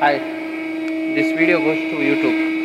Hi, this video goes to YouTube.